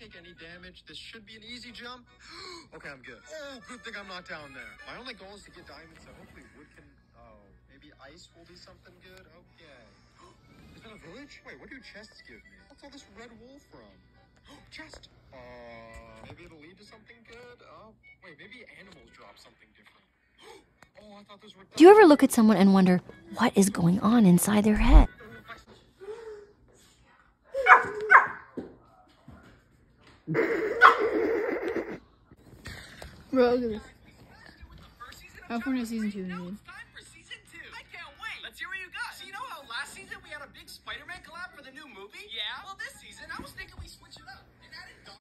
take any damage. This should be an easy jump. okay, I'm good. Oh, good thing I'm not down there. My only goal is to get diamonds, so hopefully wood can. Oh, maybe ice will be something good. Okay. Is that a village? Wait, what do chests give me? What's all this red wool from? Chest. Uh, maybe it'll lead to something good. Oh, wait, maybe animals drop something different. Oh, I thought those were. Do you ever look at someone and wonder what is going on inside their head? Bro, look at this. How far is season two, dude? time for season two. I can't wait. Let's hear what you got. So you know how last season we had a big Spider-Man collab for the new movie? Yeah. Well, this season I was thinking we switch